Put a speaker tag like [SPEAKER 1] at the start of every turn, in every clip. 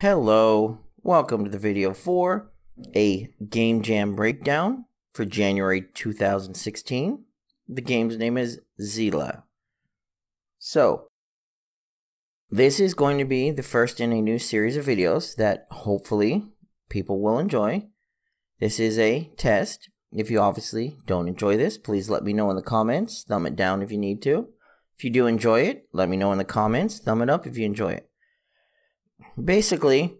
[SPEAKER 1] Hello, welcome to the video for a Game Jam breakdown for January 2016. The game's name is Xela. So, this is going to be the first in a new series of videos that hopefully people will enjoy. This is a test. If you obviously don't enjoy this, please let me know in the comments. Thumb it down if you need to. If you do enjoy it, let me know in the comments. Thumb it up if you enjoy it basically,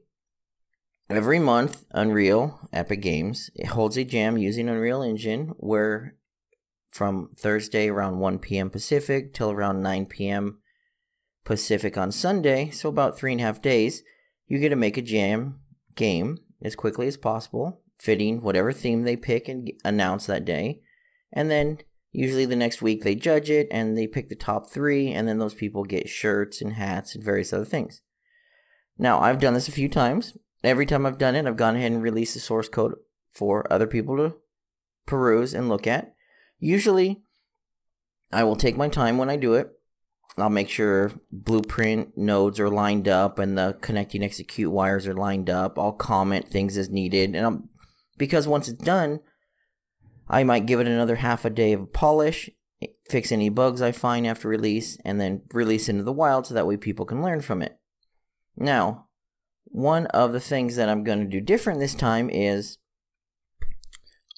[SPEAKER 1] every month, Unreal Epic Games it holds a jam using Unreal Engine where from Thursday around 1 p.m. Pacific till around 9 p.m. Pacific on Sunday, so about three and a half days, you get to make a jam game as quickly as possible, fitting whatever theme they pick and announce that day. And then usually the next week they judge it and they pick the top three, and then those people get shirts and hats and various other things. Now, I've done this a few times. Every time I've done it, I've gone ahead and released the source code for other people to peruse and look at. Usually, I will take my time when I do it. I'll make sure blueprint nodes are lined up and the connecting execute wires are lined up. I'll comment things as needed. And I'm, because once it's done, I might give it another half a day of polish, fix any bugs I find after release, and then release into the wild so that way people can learn from it. Now, one of the things that I'm going to do different this time is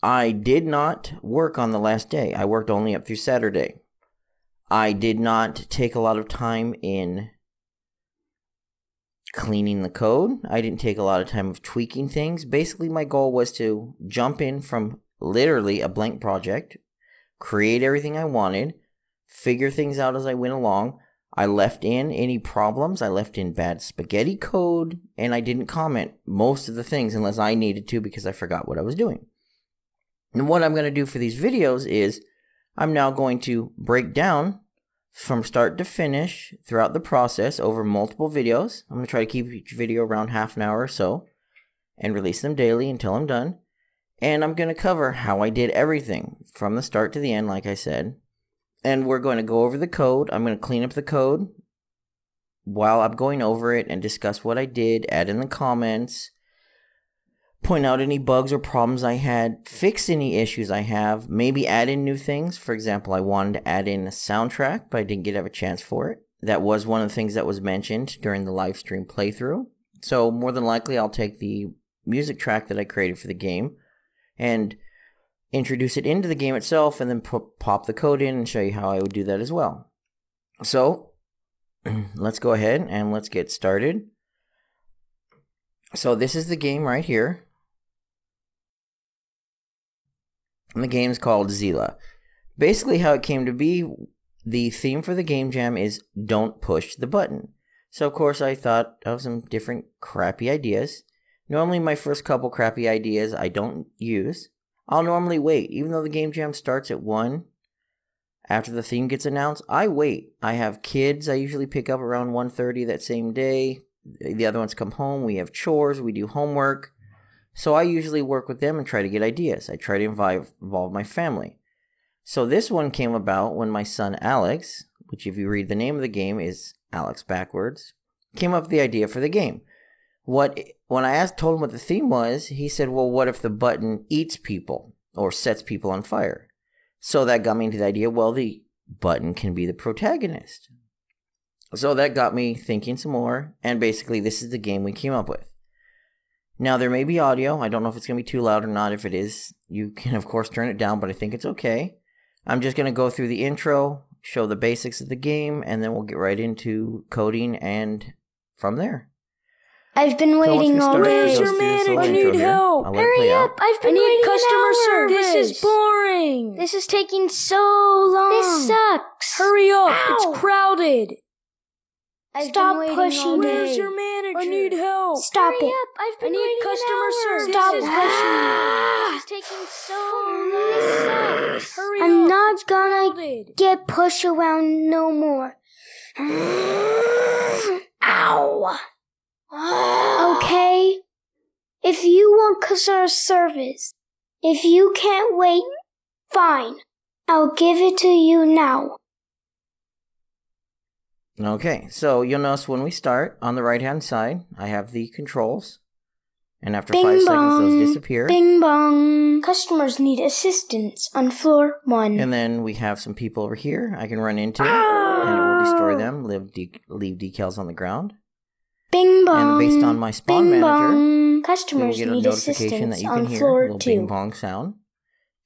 [SPEAKER 1] I did not work on the last day. I worked only up through Saturday. I did not take a lot of time in cleaning the code. I didn't take a lot of time of tweaking things. Basically, my goal was to jump in from literally a blank project, create everything I wanted, figure things out as I went along, I left in any problems. I left in bad spaghetti code, and I didn't comment most of the things unless I needed to because I forgot what I was doing. And what I'm going to do for these videos is I'm now going to break down from start to finish throughout the process over multiple videos. I'm going to try to keep each video around half an hour or so and release them daily until I'm done. And I'm going to cover how I did everything from the start to the end, like I said, and we're going to go over the code. I'm going to clean up the code while I'm going over it and discuss what I did, add in the comments, point out any bugs or problems I had, fix any issues I have, maybe add in new things. For example, I wanted to add in a soundtrack, but I didn't get have a chance for it. That was one of the things that was mentioned during the live stream playthrough. So more than likely I'll take the music track that I created for the game and introduce it into the game itself, and then pop the code in and show you how I would do that as well. So let's go ahead and let's get started. So this is the game right here. And the is called Xela. Basically, how it came to be, the theme for the game jam is don't push the button. So, of course, I thought of some different crappy ideas. Normally, my first couple crappy ideas I don't use. I'll normally wait, even though the game jam starts at 1 after the theme gets announced. I wait. I have kids I usually pick up around 1:30 that same day. The other ones come home, we have chores, we do homework. So I usually work with them and try to get ideas. I try to involve, involve my family. So this one came about when my son Alex, which if you read the name of the game is Alex backwards, came up with the idea for the game what when I asked told him what the theme was, he said, "Well, what if the button eats people or sets people on fire?" So that got me into the idea. Well, the button can be the protagonist. So that got me thinking some more, and basically, this is the game we came up with. Now, there may be audio. I don't know if it's going to be too loud or not. If it is, you can, of course, turn it down, but I think it's okay. I'm just going to go through the intro, show the basics of the game, and then we'll get right into coding and from there.
[SPEAKER 2] I've been waiting all day.
[SPEAKER 3] Where's your manager? I need help.
[SPEAKER 2] Hurry up! I've been
[SPEAKER 3] I need
[SPEAKER 2] waiting
[SPEAKER 3] customer
[SPEAKER 2] an hour.
[SPEAKER 3] service. This is boring.
[SPEAKER 2] This is taking so long.
[SPEAKER 3] This
[SPEAKER 2] sucks.
[SPEAKER 3] Hurry up!
[SPEAKER 2] Ow.
[SPEAKER 3] It's crowded.
[SPEAKER 2] I've Stop been pushing all me. day.
[SPEAKER 3] Where's your manager? I need help.
[SPEAKER 2] Stop Hurry it. up! I've been
[SPEAKER 3] I need
[SPEAKER 2] waiting
[SPEAKER 3] customer
[SPEAKER 2] an hour.
[SPEAKER 3] service.
[SPEAKER 2] Stop
[SPEAKER 3] This is
[SPEAKER 2] pushing
[SPEAKER 3] boring.
[SPEAKER 2] This is taking so long. This sucks.
[SPEAKER 3] Hurry
[SPEAKER 2] I'm
[SPEAKER 3] up.
[SPEAKER 2] not
[SPEAKER 3] It's
[SPEAKER 2] gonna
[SPEAKER 3] crowded.
[SPEAKER 2] get pushed around no more. Ow. Okay? If you want customer service, if you can't wait, fine. I'll give it to you now.
[SPEAKER 1] Okay, so you'll notice when we start on the right hand side, I have the controls. And after
[SPEAKER 2] Bing
[SPEAKER 1] five seconds,
[SPEAKER 2] bong.
[SPEAKER 1] those disappear.
[SPEAKER 2] Bing bong. Customers need assistance on floor one.
[SPEAKER 1] And then we have some people over here I can run into, ah. and it will destroy them, leave, de- leave decals on the ground.
[SPEAKER 2] Bing bong.
[SPEAKER 1] And based on my spawn
[SPEAKER 2] Bing
[SPEAKER 1] manager,
[SPEAKER 2] bong.
[SPEAKER 1] you
[SPEAKER 2] Customers
[SPEAKER 1] get a
[SPEAKER 2] need
[SPEAKER 1] notification that
[SPEAKER 2] assistance
[SPEAKER 1] you can
[SPEAKER 2] on
[SPEAKER 1] hear a
[SPEAKER 2] floor
[SPEAKER 1] little bing bong sound.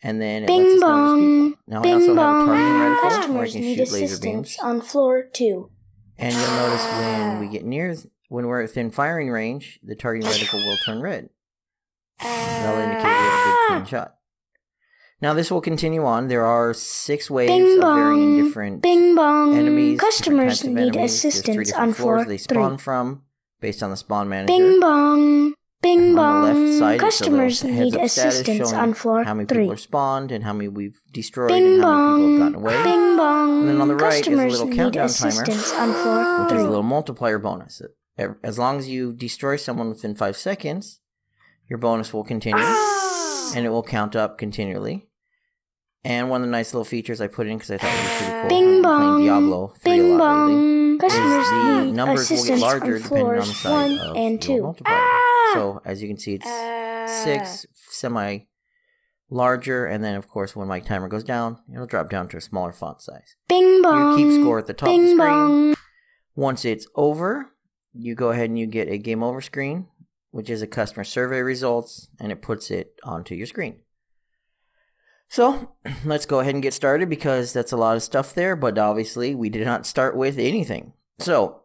[SPEAKER 1] And then it
[SPEAKER 2] Bing
[SPEAKER 1] lets us
[SPEAKER 2] bong.
[SPEAKER 1] people. Now I
[SPEAKER 2] Bing
[SPEAKER 1] also have a
[SPEAKER 2] bong.
[SPEAKER 1] targeting reticle where I
[SPEAKER 2] Customers
[SPEAKER 1] can
[SPEAKER 2] need
[SPEAKER 1] shoot laser
[SPEAKER 2] assistance
[SPEAKER 1] beams.
[SPEAKER 2] on floor two.
[SPEAKER 1] And you'll notice when ah. we get near, when we're within firing range, the targeting reticle will turn red. That'll ah. indicate we have a good clean shot. Now this will continue on. There are six waves
[SPEAKER 2] Bing
[SPEAKER 1] of varying
[SPEAKER 2] bong.
[SPEAKER 1] different
[SPEAKER 2] Bing bong.
[SPEAKER 1] enemies.
[SPEAKER 2] Customers need
[SPEAKER 1] enemies.
[SPEAKER 2] Assistance on
[SPEAKER 1] floors
[SPEAKER 2] floor
[SPEAKER 1] they spawn
[SPEAKER 2] three.
[SPEAKER 1] from based on the spawn manager.
[SPEAKER 2] Bing bong. Bing
[SPEAKER 1] on the left
[SPEAKER 2] bong.
[SPEAKER 1] side,
[SPEAKER 2] Customers need assistance on floor
[SPEAKER 1] how many
[SPEAKER 2] three.
[SPEAKER 1] people are spawned and how many we've destroyed
[SPEAKER 2] Bing
[SPEAKER 1] and how many people have gotten away.
[SPEAKER 2] Bing bong.
[SPEAKER 1] And then on the right is a little countdown timer,
[SPEAKER 2] on floor
[SPEAKER 1] which is a little multiplier bonus. As long as you destroy someone within five seconds, your bonus will continue
[SPEAKER 2] Ah!
[SPEAKER 1] and it will count up continually. And one of the nice little features I put in because I thought it was pretty cool.
[SPEAKER 2] Bing bong.
[SPEAKER 1] playing Diablo 3
[SPEAKER 2] Bing
[SPEAKER 1] a lot lately.
[SPEAKER 2] bong. Customers
[SPEAKER 1] the numbers will get larger
[SPEAKER 2] on
[SPEAKER 1] depending on the side
[SPEAKER 2] one and two.
[SPEAKER 1] multiplier.
[SPEAKER 3] Ah!
[SPEAKER 1] So as you can see, it's
[SPEAKER 3] Ah.
[SPEAKER 1] six semi larger, and then of course when my timer goes down, it'll drop down to a smaller font size.
[SPEAKER 2] Bing bong.
[SPEAKER 1] keep score at the top of the
[SPEAKER 2] Bing
[SPEAKER 1] screen.
[SPEAKER 2] bong.
[SPEAKER 1] Once it's over, you go ahead and you get a game over screen, which is a customer survey results, and it puts it onto your screen. So let's go ahead and get started because that's a lot of stuff there, but obviously we did not start with anything. So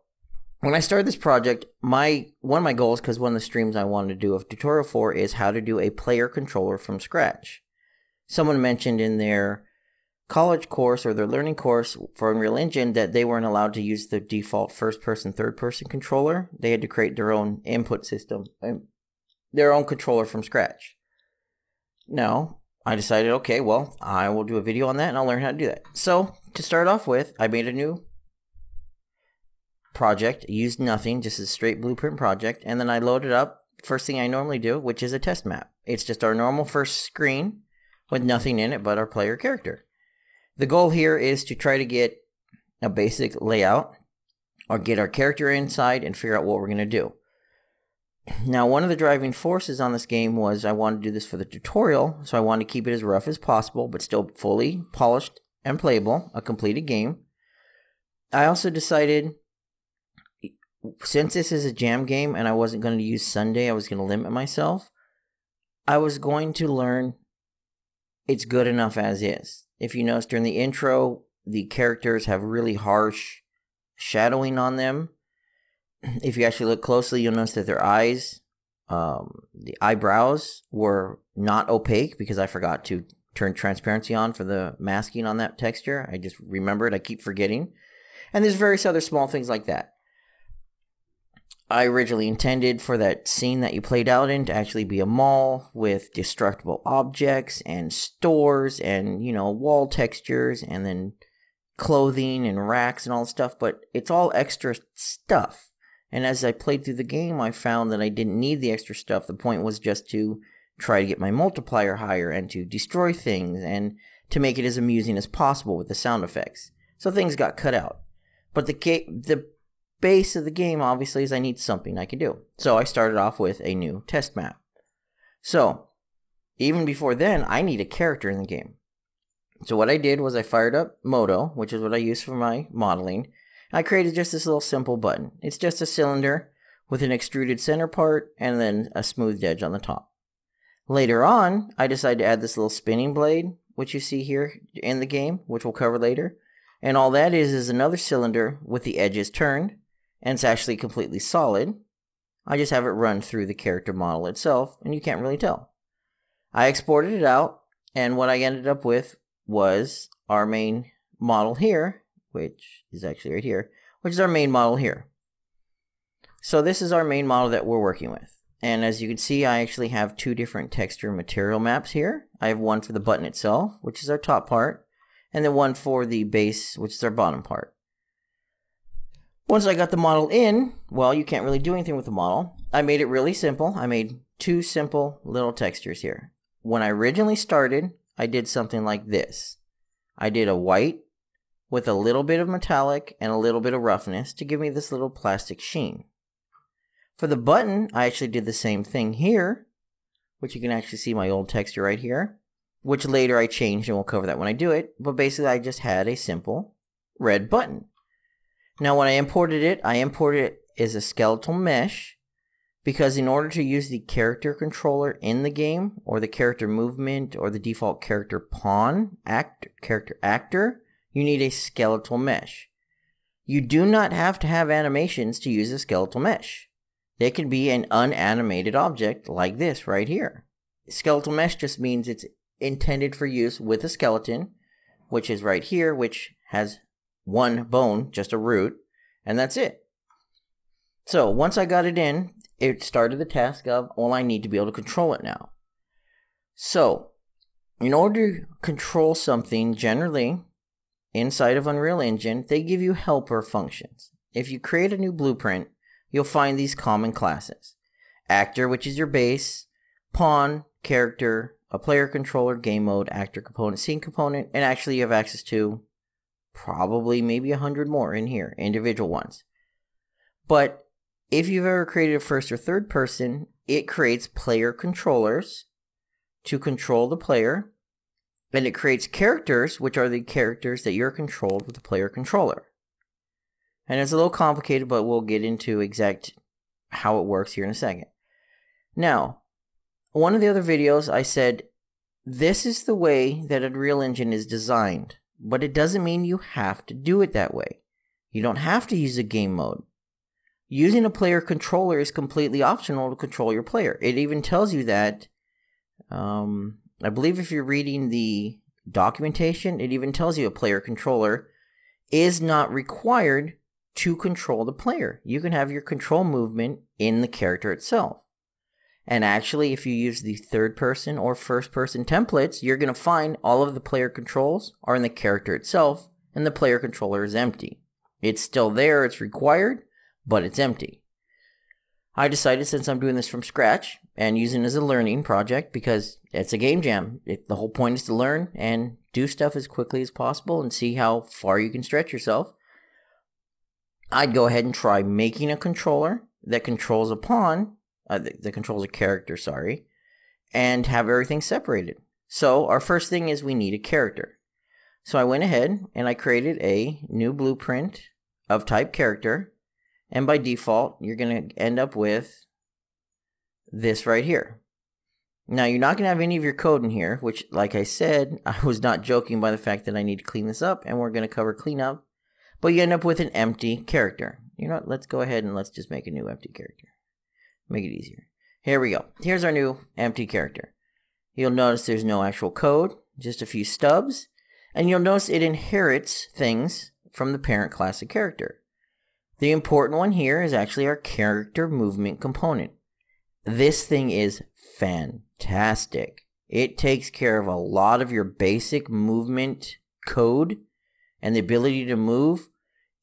[SPEAKER 1] when I started this project, my one of my goals, because one of the streams I wanted to do a tutorial for is how to do a player controller from scratch. Someone mentioned in their college course or their learning course for Unreal Engine that they weren't allowed to use the default first person, third person controller. They had to create their own input system, and their own controller from scratch. Now, I decided, okay, well, I will do a video on that and I'll learn how to do that. So, to start off with, I made a new project, used nothing, just a straight blueprint project, and then I loaded up first thing I normally do, which is a test map. It's just our normal first screen with nothing in it but our player character. The goal here is to try to get a basic layout or get our character inside and figure out what we're going to do. Now, one of the driving forces on this game was I wanted to do this for the tutorial, so I wanted to keep it as rough as possible, but still fully polished and playable, a completed game. I also decided, since this is a jam game and I wasn't going to use Sunday, I was going to limit myself. I was going to learn it's good enough as is. If you notice during the intro, the characters have really harsh shadowing on them. If you actually look closely, you'll notice that their eyes, um, the eyebrows were not opaque because I forgot to turn transparency on for the masking on that texture. I just remembered, I keep forgetting. And there's various other small things like that. I originally intended for that scene that you played out in to actually be a mall with destructible objects and stores and, you know, wall textures and then clothing and racks and all stuff, but it's all extra stuff. And as I played through the game, I found that I didn't need the extra stuff. The point was just to try to get my multiplier higher and to destroy things and to make it as amusing as possible with the sound effects. So things got cut out. But the ga- the base of the game obviously is I need something I can do. So I started off with a new test map. So even before then, I need a character in the game. So what I did was I fired up Modo, which is what I use for my modeling. I created just this little simple button. It's just a cylinder with an extruded center part and then a smoothed edge on the top. Later on, I decided to add this little spinning blade, which you see here in the game, which we'll cover later. And all that is is another cylinder with the edges turned, and it's actually completely solid. I just have it run through the character model itself, and you can't really tell. I exported it out, and what I ended up with was our main model here, which is actually right here, which is our main model here. So this is our main model that we're working with. And as you can see, I actually have two different texture material maps here. I have one for the button itself, which is our top part, and then one for the base, which is our bottom part. Once I got the model in, well, you can't really do anything with the model. I made it really simple. I made two simple little textures here. When I originally started, I did something like this. I did a white with a little bit of metallic and a little bit of roughness to give me this little plastic sheen. For the button, I actually did the same thing here, which you can actually see my old texture right here, which later I changed and we'll cover that when I do it. But basically I just had a simple red button. Now when I imported it, I imported it as a skeletal mesh because in order to use the character controller in the game or the character movement or the default character pawn act character actor you need a skeletal mesh. You do not have to have animations to use a skeletal mesh. They can be an unanimated object like this right here. Skeletal mesh just means it's intended for use with a skeleton which is right here which has one bone just a root and that's it. So once I got it in, it started the task of, well, I need to be able to control it now. So, in order to control something, generally, inside of Unreal Engine, they give you helper functions. If you create a new blueprint, you'll find these common classes. Actor, which is your base, pawn, character, a player controller, game mode, actor component, scene component, and actually you have access to probably maybe a hundred more in here, individual ones. But if you've ever created a first or third person, it creates player controllers to control the player, and it creates characters, which are the characters that you're controlled with the player controller. And it's a little complicated, but we'll get into exact how it works here in a second. Now, one of the other videos I said this is the way that Unreal Engine is designed, but it doesn't mean you have to do it that way. You don't have to use a game mode. Using a player controller is completely optional to control your player. It even tells you that. Um, I believe if you're reading the documentation, it even tells you a player controller is not required to control the player. You can have your control movement in the character itself. And actually, if you use the third person or first person templates, you're going to find all of the player controls are in the character itself, and the player controller is empty. It's still there, it's required, but it's empty. I decided since I'm doing this from scratch and using it as a learning project because it's a game jam, it, the whole point is to learn and do stuff as quickly as possible and see how far you can stretch yourself. I'd go ahead and try making a controller that controls a pawn, uh, that, that controls a character, sorry, and have everything separated. So our first thing is we need a character. So I went ahead and I created a new blueprint of type character and by default, you're going to end up with this right here. Now, you're not going to have any of your code in here, which, like I said, I was not joking by the fact that I need to clean this up, and we're going to cover cleanup. But you end up with an empty character. You know what? Let's go ahead and let's just make a new empty character. Make it easier. Here we go. Here's our new empty character. You'll notice there's no actual code, just a few stubs. And you'll notice it inherits things from the parent class of character. The important one here is actually our character movement component. This thing is fantastic. It takes care of a lot of your basic movement code and the ability to move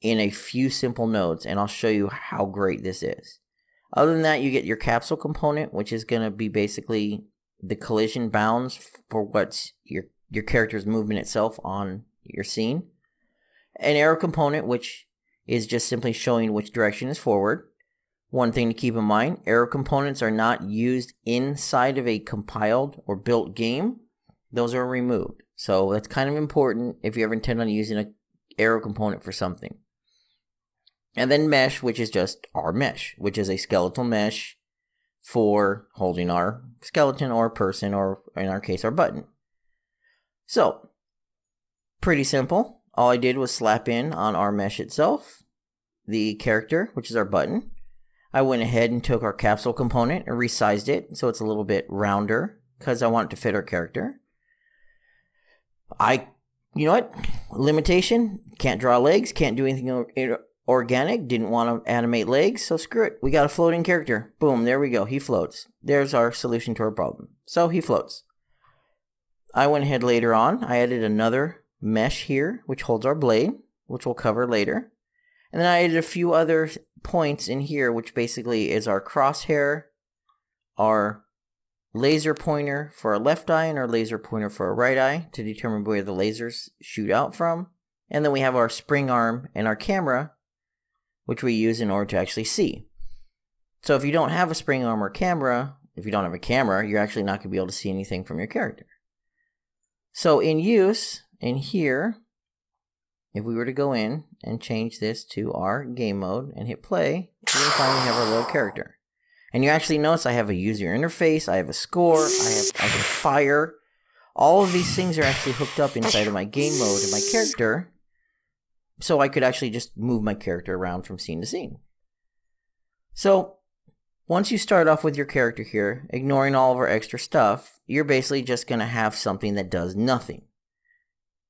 [SPEAKER 1] in a few simple nodes, and I'll show you how great this is. Other than that, you get your capsule component, which is going to be basically the collision bounds for what's your your character's movement itself on your scene. An arrow component, which is just simply showing which direction is forward. One thing to keep in mind, arrow components are not used inside of a compiled or built game. Those are removed. So that's kind of important if you ever intend on using an arrow component for something. And then mesh, which is just our mesh, which is a skeletal mesh for holding our skeleton or person, or in our case, our button. So, pretty simple. All I did was slap in on our mesh itself the character, which is our button. I went ahead and took our capsule component and resized it so it's a little bit rounder because I want it to fit our character. I, you know what? Limitation, can't draw legs, can't do anything organic, didn't want to animate legs, so screw it. We got a floating character. Boom, there we go. He floats. There's our solution to our problem. So he floats. I went ahead later on. I added another mesh here, which holds our blade, which we'll cover later. And then I added a few other points in here, which basically is our crosshair, our laser pointer for our left eye, and our laser pointer for our right eye to determine where the lasers shoot out from. And then we have our spring arm and our camera, which we use in order to actually see. So if you don't have a spring arm or camera, if you don't have a camera, you're actually not going to be able to see anything from your character. So in use, in here, if we were to go in and change this to our game mode and hit play, we finally have our little character. And you actually notice I have a user interface, I have a score, I have I can fire. All of these things are actually hooked up inside of my game mode and my character. So I could actually just move my character around from scene to scene. So once you start off with your character here, ignoring all of our extra stuff, you're basically just going to have something that does nothing.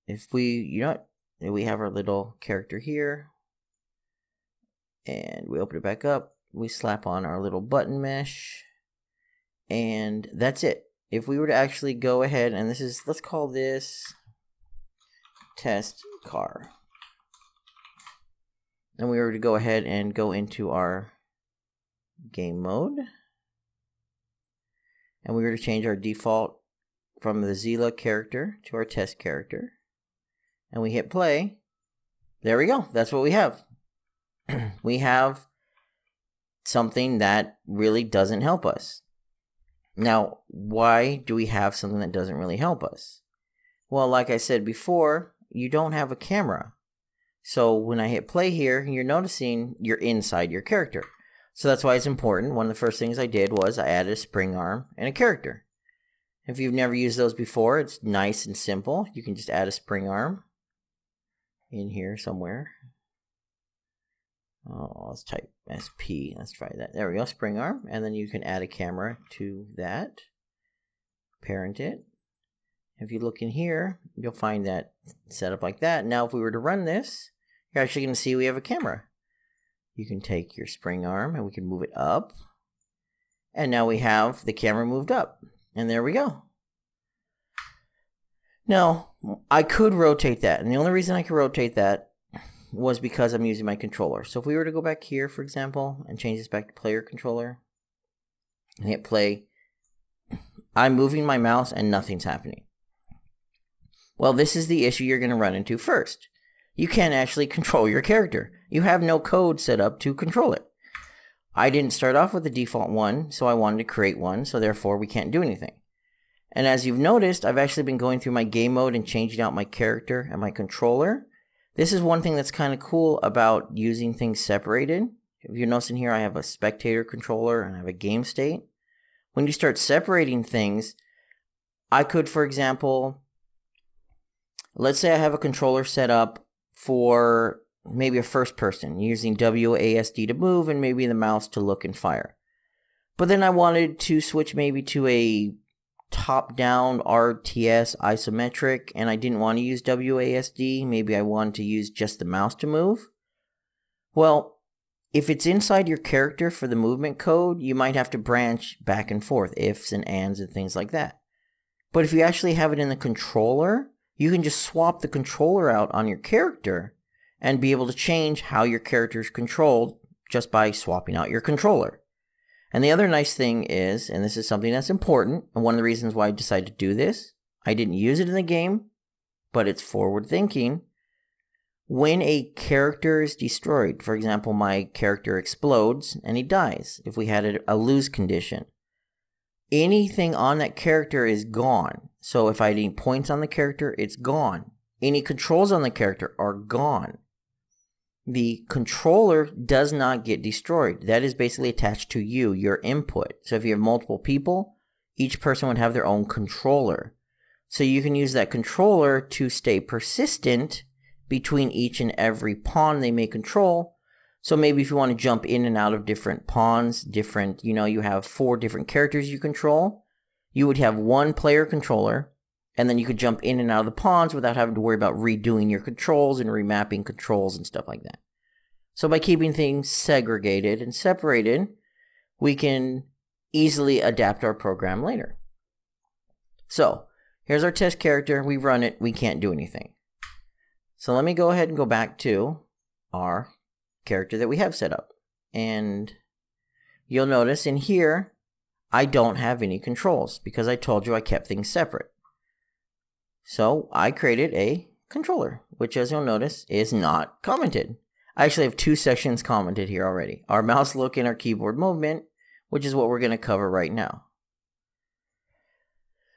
[SPEAKER 1] If we, you know, we have our little character here, and we open it back up, we slap on our little button mesh, and that's it. If we were to actually go ahead, and this is, let's call this test car. And we were to go ahead and go into our game mode. And we were to change our default from the Xela character to our test character. And we hit play. There we go. That's what we have. we have something that really doesn't help us. Now, why do we have something that doesn't really help us? Well, like I said before, you don't have a camera. So when I hit play here, you're noticing you're inside your character. So that's why it's important. One of the first things I did was I added a spring arm and a character. If you've never used those before, it's nice and simple. You can just add a spring arm in here somewhere. Oh, let's type SP. Let's try that. There we go, spring arm. And then you can add a camera to that. Parent it. If you look in here, you'll find that set up like that. Now, if we were to run this, you're actually going to see we have a camera you can take your spring arm and we can move it up. And now we have the camera moved up. And there we go. Now, I could rotate that. And the only reason I could rotate that was because I'm using my controller. So if we were to go back here, for example, and change this back to player controller and hit play, I'm moving my mouse and nothing's happening. Well, this is the issue you're going to run into first you can't actually control your character. You have no code set up to control it. I didn't start off with the default one, so I wanted to create one, so therefore we can't do anything. And as you've noticed, I've actually been going through my game mode and changing out my character and my controller. This is one thing that's kind of cool about using things separated. If you're noticing here, I have a spectator controller and I have a game state. When you start separating things, I could, for example, let's say I have a controller set up for maybe a first person using WASD to move and maybe the mouse to look and fire. But then I wanted to switch maybe to a top down RTS isometric and I didn't want to use WASD. Maybe I wanted to use just the mouse to move. Well, if it's inside your character for the movement code, you might have to branch back and forth, ifs and ands and things like that. But if you actually have it in the controller, you can just swap the controller out on your character and be able to change how your character is controlled just by swapping out your controller. And the other nice thing is, and this is something that's important, and one of the reasons why I decided to do this, I didn't use it in the game, but it's forward thinking. When a character is destroyed, for example, my character explodes and he dies, if we had a, a lose condition, anything on that character is gone. So if I had any points on the character, it's gone. Any controls on the character are gone. The controller does not get destroyed. That is basically attached to you, your input. So if you have multiple people, each person would have their own controller. So you can use that controller to stay persistent between each and every pawn they may control so maybe if you want to jump in and out of different pawns, different, you know, you have four different characters you control, you would have one player controller, and then you could jump in and out of the pawns without having to worry about redoing your controls and remapping controls and stuff like that. So by keeping things segregated and separated, we can easily adapt our program later. So here's our test character. We run it. We can't do anything. So let me go ahead and go back to our character that we have set up. And you'll notice in here, I don't have any controls because I told you I kept things separate. So I created a controller, which as you'll notice is not commented. I actually have two sections commented here already. Our mouse look and our keyboard movement, which is what we're going to cover right now.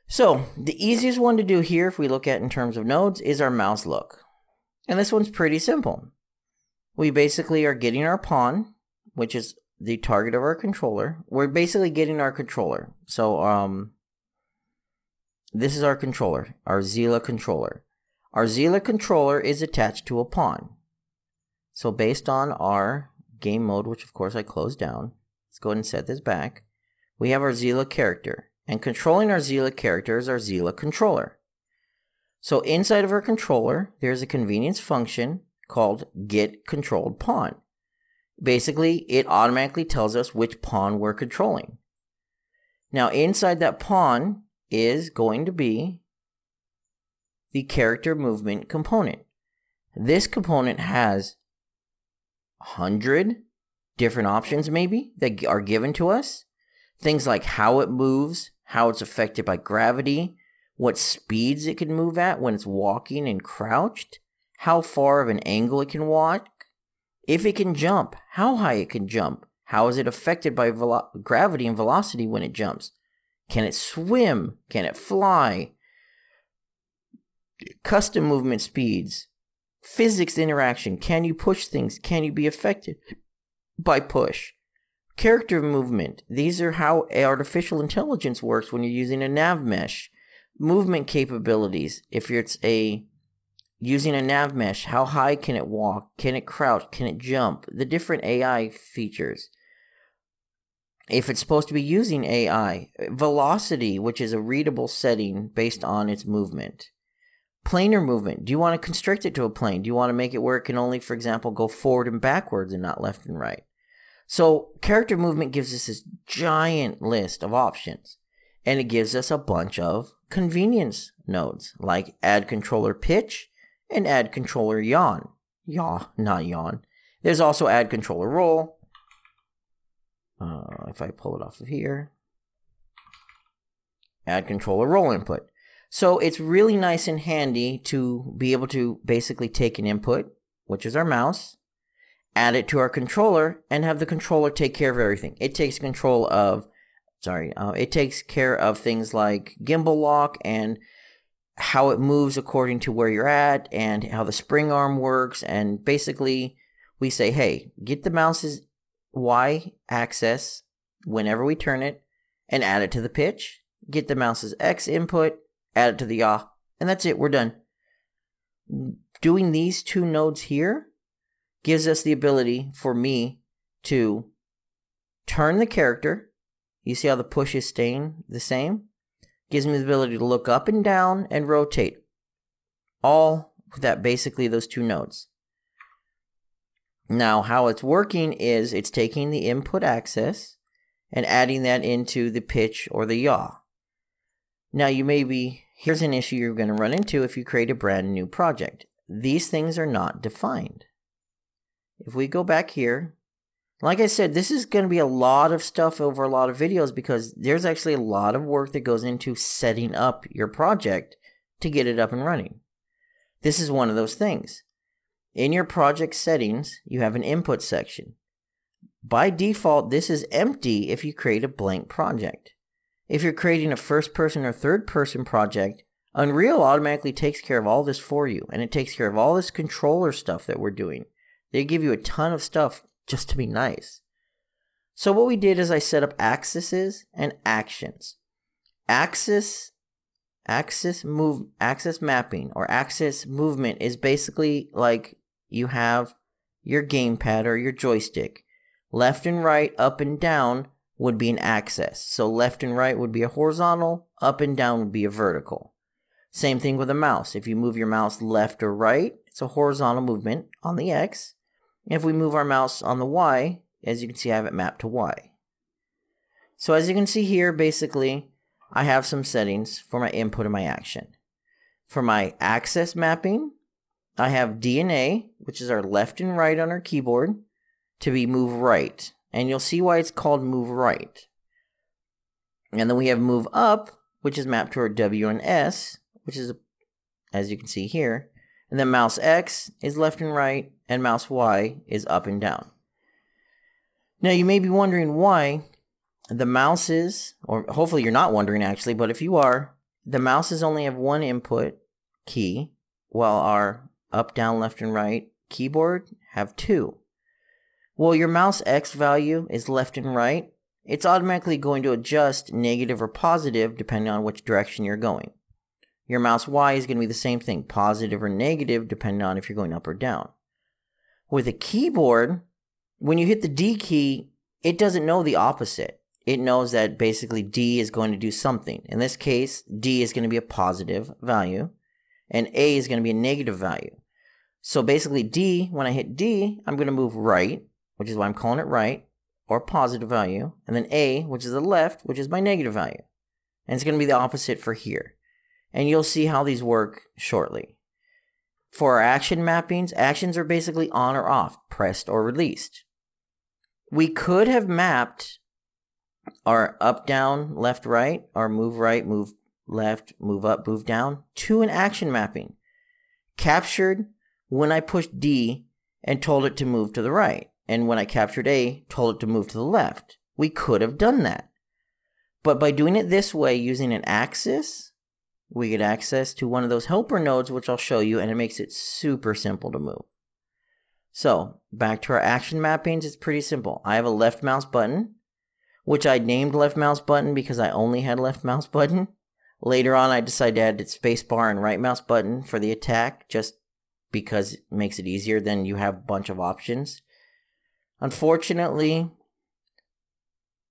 [SPEAKER 1] So the easiest one to do here, if we look at in terms of nodes, is our mouse look. And this one's pretty simple. We basically are getting our pawn, which is the target of our controller. We're basically getting our controller. So um, this is our controller, our Xela controller. Our Xela controller is attached to a pawn. So based on our game mode, which of course I closed down, let's go ahead and set this back. We have our Xela character. And controlling our Xela character is our Zila controller. So inside of our controller, there's a convenience function called get controlled pawn. Basically, it automatically tells us which pawn we're controlling. Now, inside that pawn is going to be the character movement component. This component has 100 different options, maybe, that are given to us. Things like how it moves, how it's affected by gravity, what speeds it can move at when it's walking and crouched, how far of an angle it can walk, if it can jump, how high it can jump, how is it affected by gravity and velocity when it jumps, can it swim? Can it fly? Custom movement speeds, physics interaction. Can you push things? Can you be affected by push? Character movement. These are how artificial intelligence works when you're using a nav mesh. Movement capabilities. If it's a using a nav mesh, how high can it walk? Can it crouch? Can it jump? The different AI features if it's supposed to be using AI, velocity, which is a readable setting based on its movement. Planar movement. Do you want to constrict it to a plane? Do you want to make it where it can only, for example, go forward and backwards and not left and right? So, character movement gives us this giant list of options, and it gives us a bunch of convenience nodes like add controller pitch and add controller yaw. Yaw, not yawn. There's also add controller roll, uh, if I pull it off of here, add controller roll input. So it's really nice and handy to be able to basically take an input, which is our mouse, add it to our controller, and have the controller take care of everything. It takes control of, sorry, uh, it takes care of things like gimbal lock and how it moves according to where you're at and how the spring arm works. And basically, we say, hey, get the mouse's Y axis whenever we turn it and add it to the pitch, get the mouse's X input, add it to the yaw, and that's it, we're done. Doing these two nodes here gives us the ability for me to turn the character. You see how the push is staying the same? Gives me the ability to look up and down and rotate. All with that basically those two nodes. Now, how it's working is it's taking the input axis and adding that into the pitch or the yaw. Now, you may be, here's an issue you're going to run into if you create a brand new project. These things are not defined. If we go back here, like I said, this is going to be a lot of stuff over a lot of videos because there's actually a lot of work that goes into setting up your project to get it up and running. This is one of those things. In your project settings, you have an input section. By default, this is empty if you create a blank project. If you're creating a first person or third person project, Unreal automatically takes care of all this for you, and it takes care of all this controller stuff that we're doing. They give you a ton of stuff just to be nice. So what we did is I set up axes and actions. Axis axis move axis mapping or axis movement is basically like you have your gamepad or your joystick. Left and right, up and down would be an axis. So left and right would be a horizontal, up and down would be a vertical. Same thing with a mouse. If you move your mouse left or right, it's a horizontal movement on the X. If we move our mouse on the Y, as you can see, I have it mapped to Y. So as you can see here, basically, I have some settings for my input and my action. For my axis mapping, I have DNA, which is our left and right on our keyboard, to be move right. And you'll see why it's called move right. And then we have move up, which is mapped to our W and S, which is, as you can see here. And then mouse X is left and right, and mouse Y is up and down. Now you may be wondering why the mouses, or hopefully you're not wondering actually, but if you are, the mouses only have one input key, while our up, down, left, and right keyboard have two. Well, your mouse X value is left and right. It's automatically going to adjust negative or positive depending on which direction you're going. Your mouse Y is going to be the same thing, positive or negative, depending on if you're going up or down. With a keyboard, when you hit the D key, it doesn't know the opposite. It knows that basically D is going to do something. In this case, D is going to be a positive value, and A is going to be a negative value. So basically, D, when I hit D, I'm going to move right, which is why I'm calling it right, or positive value, and then A, which is the left, which is my negative value. And it's going to be the opposite for here. And you'll see how these work shortly. For our action mappings, actions are basically on or off, pressed or released. We could have mapped our up, down, left, right, our move right, move left, move up, move down to an action mapping. Captured when I pushed D and told it to move to the right. And when I captured A, told it to move to the left. We could have done that. But by doing it this way using an axis, we get access to one of those helper nodes, which I'll show you, and it makes it super simple to move. So back to our action mappings, it's pretty simple. I have a left mouse button, which I named left mouse button because I only had left mouse button. Later on, I decided to add spacebar and right mouse button for the attack, just because it makes it easier. Then you have a bunch of options. Unfortunately,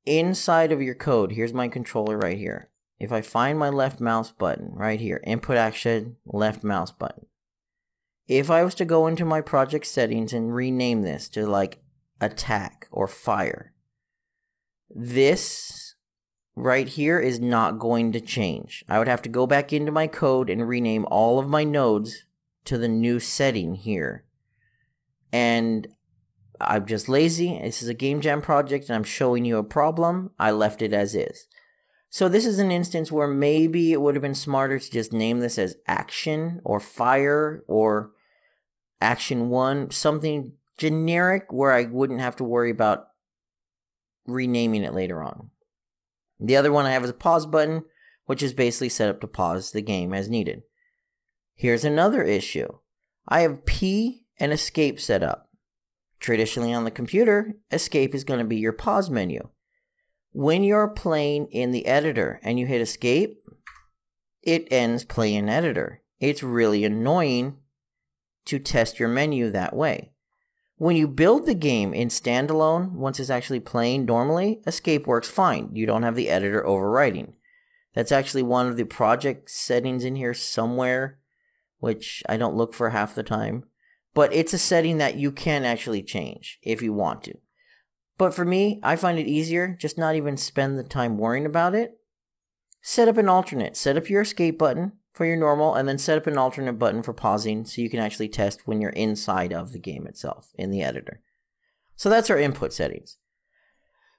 [SPEAKER 1] inside of your code, here's my controller right here. If I find my left mouse button right here, input action, left mouse button. If I was to go into my project settings and rename this to like attack or fire, this right here is not going to change. I would have to go back into my code and rename all of my nodes to the new setting here. And I'm just lazy. This is a game jam project and I'm showing you a problem. I left it as is. So this is an instance where maybe it would have been smarter to just name this as action or fire or action one, something generic where I wouldn't have to worry about renaming it later on. The other one I have is a pause button, which is basically set up to pause the game as needed. Here's another issue. I have P and escape set up. Traditionally on the computer, escape is going to be your pause menu. When you're playing in the editor and you hit escape, it ends play in editor. It's really annoying to test your menu that way. When you build the game in standalone, once it's actually playing normally, escape works fine. You don't have the editor overwriting. That's actually one of the project settings in here somewhere, which I don't look for half the time. But it's a setting that you can actually change if you want to. But for me, I find it easier just not even spend the time worrying about it. Set up an alternate. Set up your escape button for your normal and then set up an alternate button for pausing so you can actually test when you're inside of the game itself in the editor. So that's our input settings.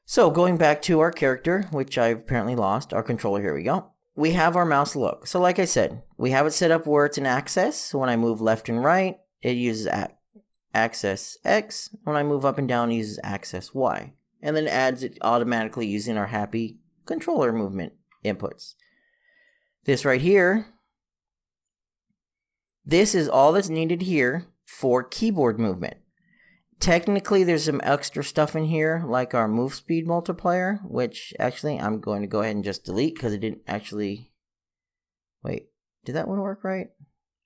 [SPEAKER 1] So going back to our character, which I've apparently lost, our controller, here we go. We have our mouse look. So like I said, we have it set up where it's an axis. So when I move left and right, it uses axis X. When I move up and down, it uses axis Y. And then adds it automatically using our happy controller movement inputs. This right here this is all that's needed here for keyboard movement. Technically, there's some extra stuff in here, like our move speed multiplier, which actually I'm going to go ahead and just delete because it didn't actually... Wait, did that one work right?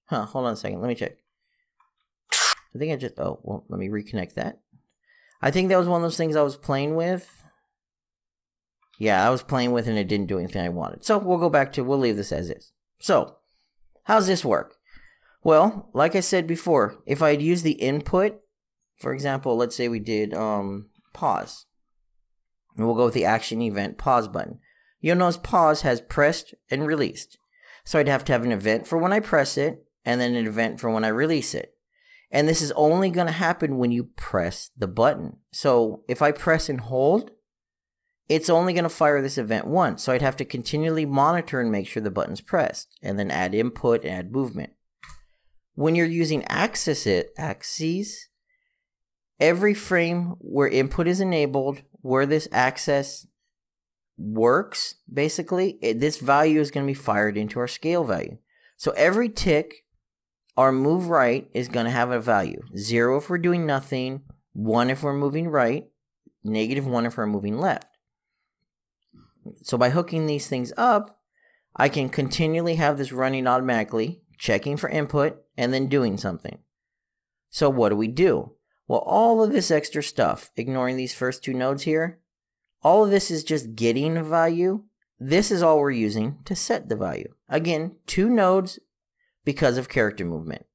[SPEAKER 1] Huh, hold on a second, let me check. I think I just... Oh, well, let me reconnect that. I think that was one of those things I was playing with. Yeah, I was playing with and it didn't do anything I wanted. So we'll go back to, we'll leave this as is. So, how's this work? Well, like I said before, if I'd use the input, for example, let's say we did um, pause. And we'll go with the action event pause button. You'll notice pause has pressed and released. So I'd have to have an event for when I press it and then an event for when I release it. And this is only going to happen when you press the button. So if I press and hold, it's only going to fire this event once. So I'd have to continually monitor and make sure the button's pressed and then add input and add movement. when you're using axis it axes, every frame where input is enabled, where this access works, basically, it, this value is going to be fired into our scale value. So every tick, our move right is going to have a value. Zero if we're doing nothing, one if we're moving right, negative one if we're moving left. So by hooking these things up, I can continually have this running automatically, checking for input, and then doing something. So what do we do? Well, all of this extra stuff, ignoring these first two nodes here, all of this is just getting a value. This is all we're using to set the value. Again, two nodes because of character movement.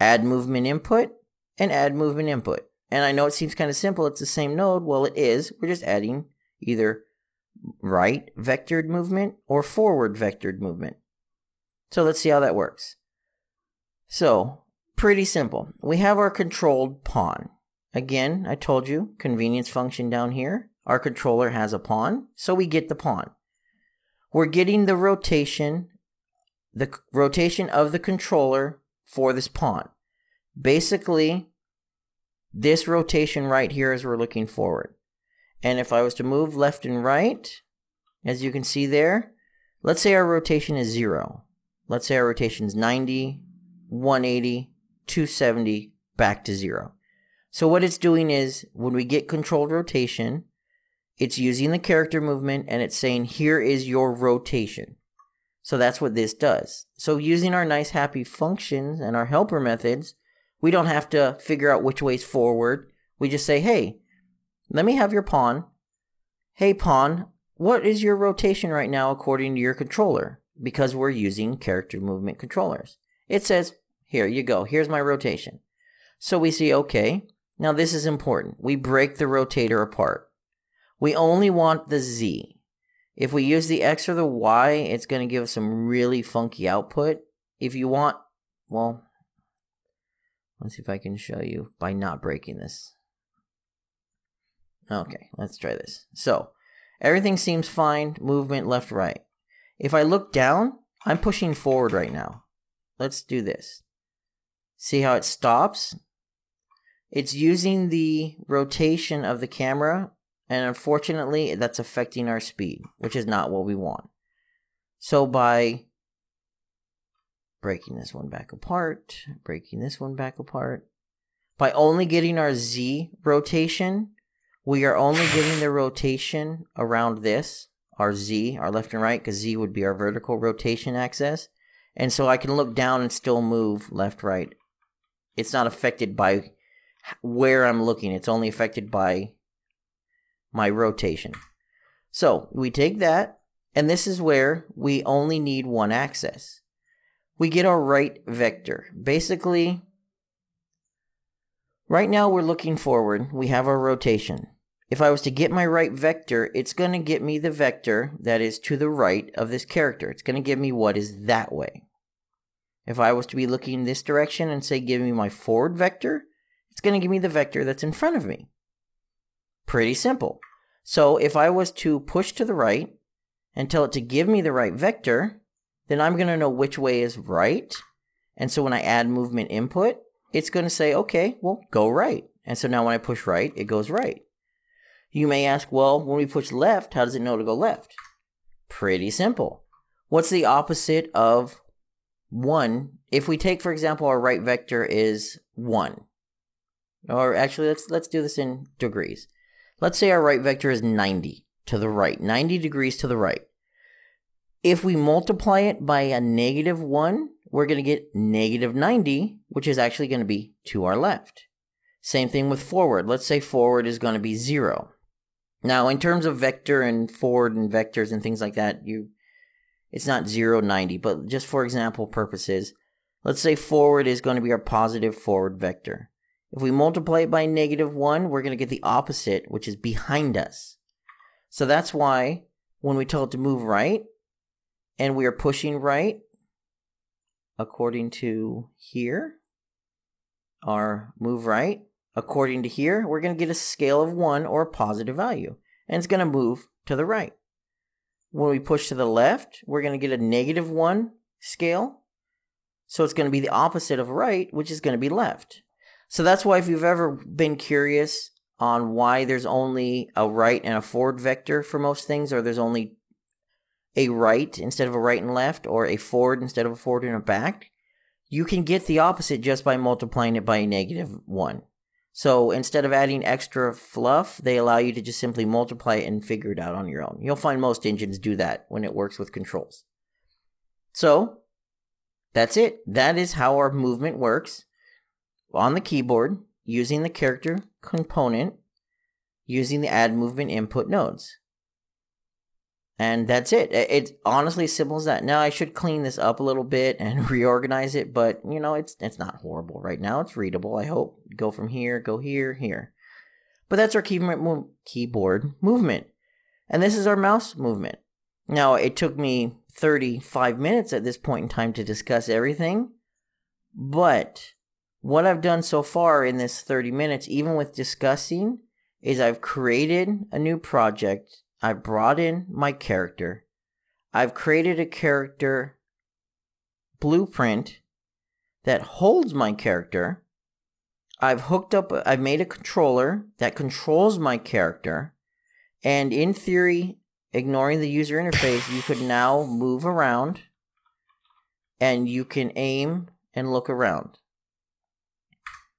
[SPEAKER 1] Add movement input and add movement input. And I know it seems kind of simple. It's the same node. Well, it is. We're just adding either right vectored movement or forward vectored movement. So let's see how that works. So, pretty simple. We have our controlled pawn. Again, I told you, convenience function down here. Our controller has a pawn, so we get the pawn. We're getting the rotation, the rotation of the controller for this pawn. Basically, this rotation right here is we're looking forward. And if I was to move left and right, as you can see there, let's say our rotation is zero. Let's say our rotation is 90, 180, 270, back to zero. So what it's doing is when we get controlled rotation, it's using the character movement and it's saying, here is your rotation. So that's what this does. So using our nice happy functions and our helper methods, we don't have to figure out which way's forward. We just say, hey, let me have your pawn. Hey, pawn, what is your rotation right now according to your controller? Because we're using character movement controllers. It says, here you go, here's my rotation. So we see, okay, now this is important. We break the rotator apart. We only want the Z. If we use the X or the Y, it's going to give us some really funky output. If you want, well, let's see if I can show you by not breaking this. Okay, let's try this. So, everything seems fine, movement left, right. If I look down, I'm pushing forward right now. Let's do this. See how it stops? It's using the rotation of the camera, and unfortunately, that's affecting our speed, which is not what we want. So by breaking this one back apart, breaking this one back apart, by only getting our Z rotation, we are only getting the rotation around this, our Z, our left and right, because Z would be our vertical rotation axis. And so I can look down and still move left, right. It's not affected by where I'm looking. It's only affected by my rotation. So we take that, and this is where we only need one axis. We get our right vector. Basically, right now we're looking forward. We have our rotation. If I was to get my right vector, it's going to get me the vector that is to the right of this character. It's going to give me what is that way. If I was to be looking in this direction and say give me my forward vector, it's going to give me the vector that's in front of me. Pretty simple. So if I was to push to the right and tell it to give me the right vector, then I'm going to know which way is right. And so when I add movement input, it's going to say, okay, well, go right. And so now when I push right, it goes right. You may ask, well, when we push left, how does it know to go left? Pretty simple. What's the opposite of 1? If we take, for example, our right vector is 1. Or actually, let's, let's do this in degrees. Let's say our right vector is 90 to the right, 90 degrees to the right. If we multiply it by a negative 1, we're going to get negative 90, which is actually going to be to our left. Same thing with forward. Let's say forward is going to be 0. Now, in terms of vector and forward and vectors and things like that, you it's not 0, 90, but just for example purposes, let's say forward is going to be our positive forward vector. If we multiply it by negative 1, we're going to get the opposite, which is behind us. So that's why when we tell it to move right, and we are pushing right, according to here, our move right, according to here, we're going to get a scale of 1 or a positive value. And it's going to move to the right. When we push to the left, we're going to get a negative 1 scale. So it's going to be the opposite of right, which is going to be left. So that's why if you've ever been curious on why there's only a right and a forward vector for most things, or there's only a right instead of a right and left, or a forward instead of a forward and a back, you can get the opposite just by multiplying it by a negative 1. So instead of adding extra fluff, they allow you to just simply multiply it and figure it out on your own. You'll find most engines do that when it works with controls. So that's it. That is how our movement works on the keyboard using the character component using the add movement input nodes. And that's it. It's honestly simple as that. Now I should clean this up a little bit and reorganize it, but you know, it's it's not horrible right now. It's readable, I hope. Go from here, go here, here. But that's our keyboard keyboard movement. And this is our mouse movement. Now, it took me 35 minutes at this point in time to discuss everything, but what I've done so far in this 30 minutes, even with discussing, is I've created a new project I brought in my character. I've created a character blueprint that holds my character. I've hooked up, I've made a controller that controls my character. And in theory, ignoring the user interface, you could now move around and you can aim and look around.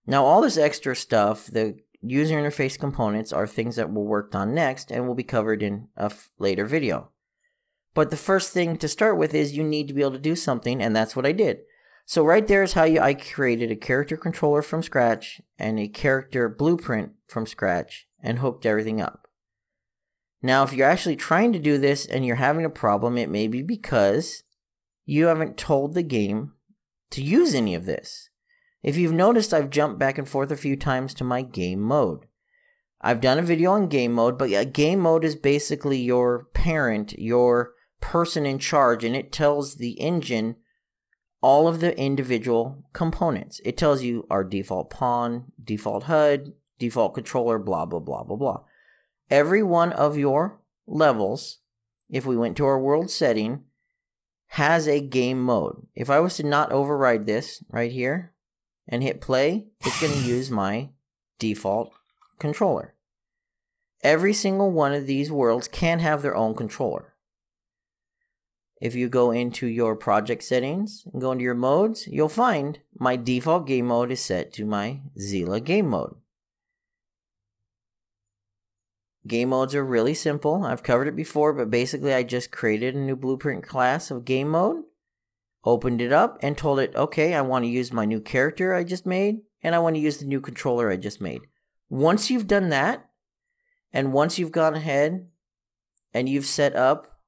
[SPEAKER 1] Now, all this extra stuff, the user interface components are things that we'll work on next and will be covered in a f- later video. But the first thing to start with is you need to be able to do something, and that's what I did. So right there is how you, I created a character controller from scratch and a character blueprint from scratch and hooked everything up. Now, if you're actually trying to do this and you're having a problem, it may be because you haven't told the game to use any of this. If you've noticed, I've jumped back and forth a few times to my game mode. I've done a video on game mode, but a game mode is basically your parent, your person in charge, and it tells the engine all of the individual components. It tells you our default pawn, default HUD, default controller, blah, blah, blah, blah, blah. Every one of your levels, if we went to our world setting, has a game mode. If I was to not override this right here, and hit play, it's going to use my default controller. Every single one of these worlds can have their own controller. If you go into your project settings and go into your modes, you'll find my default game mode is set to my Xela game mode. Game modes are really simple. I've covered it before, but basically I just created a new blueprint class of game mode opened it up and told it, okay, I want to use my new character I just made, and I want to use the new controller I just made. Once you've done that, and once you've gone ahead and you've set up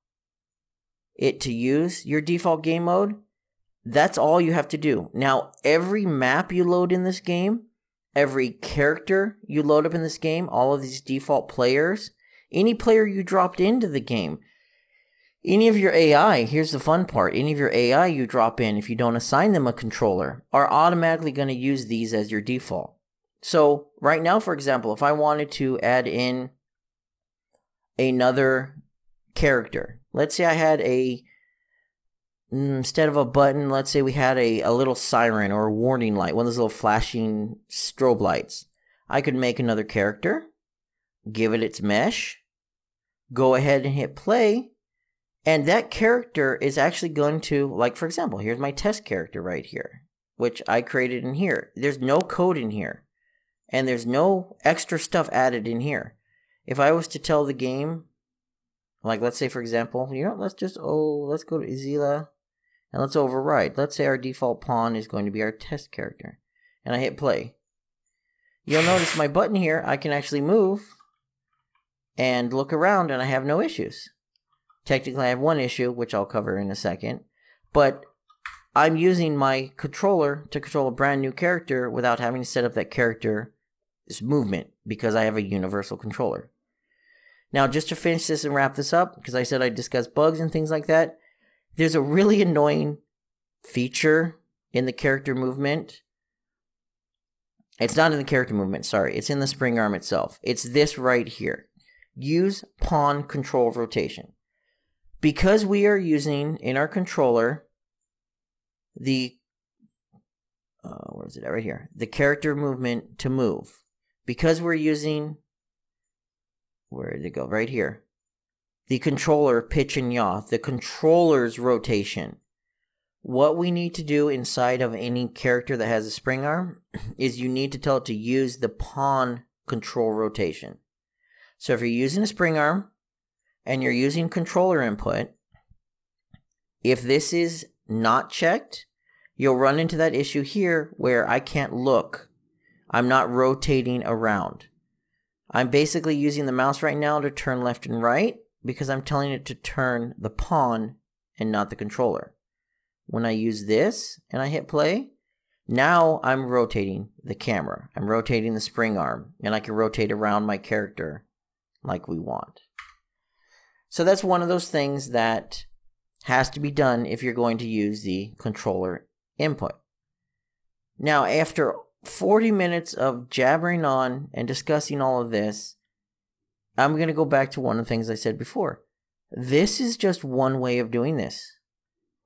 [SPEAKER 1] it to use your default game mode, that's all you have to do. Now, every map you load in this game, every character you load up in this game, all of these default players, any player you dropped into the game, any of your AI, here's the fun part any of your AI you drop in, if you don't assign them a controller, are automatically going to use these as your default. So, right now, for example, if I wanted to add in another character, let's say I had a, mm, instead of a button, let's say we had a, a little siren or a warning light, one of those little flashing strobe lights. I could make another character, give it its mesh, go ahead and hit play, and that character is actually going to, like, for example, here's my test character right here, which I created in here. There's no code in here, and there's no extra stuff added in here. If I was to tell the game, like, let's say, for example, you know, let's just, oh, let's go to Izila and let's override. Let's say our default pawn is going to be our test character, and I hit play. You'll notice my button here, I can actually move and look around, and I have no issues. Technically, I have one issue, which I'll cover in a second, but I'm using my controller to control a brand new character without having to set up that character's movement because I have a universal controller. Now, just to finish this and wrap this up, because I said I'd discuss bugs and things like that, there's a really annoying feature in the character movement. It's not in the character movement, sorry. It's in the spring arm itself. It's this right here. Use pawn control rotation because we are using in our controller the uh, where is it? Right here. The character movement to move. Because we're using, where did it go? Right here. The controller pitch and yaw, the controller's rotation. What we need to do inside of any character that has a spring arm is you need to tell it to use the pawn control rotation. So if you're using a spring arm and you're using controller input, if this is not checked, you'll run into that issue here where I can't look. I'm not rotating around. I'm basically using the mouse right now to turn left and right because I'm telling it to turn the pawn and not the controller. When I use this and I hit play, now I'm rotating the camera. I'm rotating the spring arm and I can rotate around my character like we want. So that's one of those things that has to be done if you're going to use the controller input. Now, after 40 minutes of jabbering on and discussing all of this, I'm going to go back to one of the things I said before. This is just one way of doing this.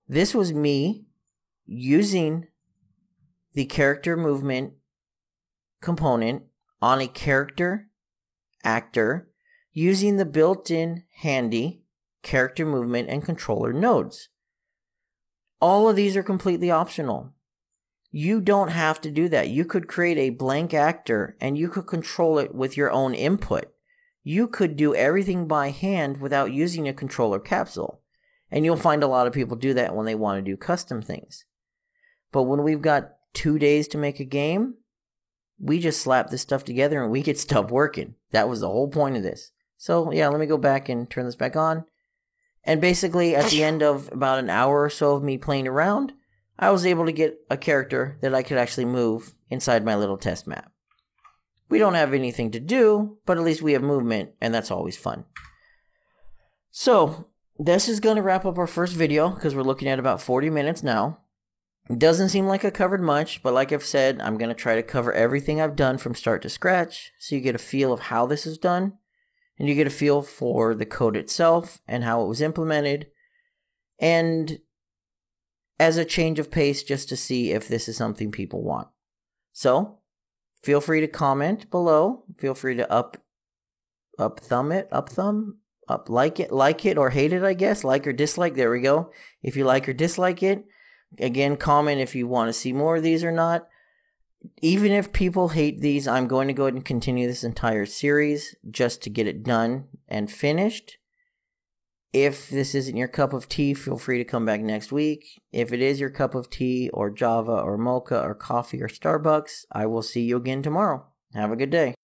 [SPEAKER 1] This was me using the character movement component on a character actor using the built in handy character movement and controller nodes. All of these are completely optional. You don't have to do that. You could create a blank actor and you could control it with your own input. You could do everything by hand without using a controller capsule. And you'll find a lot of people do that when they want to do custom things. But when we've got two days to make a game, we just slap this stuff together and we get stuff working. That was the whole point of this. So, yeah, let me go back and turn this back on. And basically, at the end of about an hour or so of me playing around, I was able to get a character that I could actually move inside my little test map. We don't have anything to do, but at least we have movement, and that's always fun. So, this is going to wrap up our first video because we're looking at about 40 minutes now. It doesn't seem like I covered much, but like I've said, I'm going to try to cover everything I've done from start to scratch so you get a feel of how this is done and you get a feel for the code itself and how it was implemented, and as a change of pace just to see if this is something people want. So, feel free to comment below. Feel free to up up thumb it, up thumb, up like it, like it or hate it, I guess. Like or dislike. There we go. If you like or dislike it, again, comment if you want to see more of these or not even if people hate these, I'm going to go ahead and continue this entire series just to get it done and finished. If this isn't your cup of tea, feel free to come back next week. If it is your cup of tea or Java or Mocha or coffee or Starbucks, I will see you again tomorrow. Have a good day.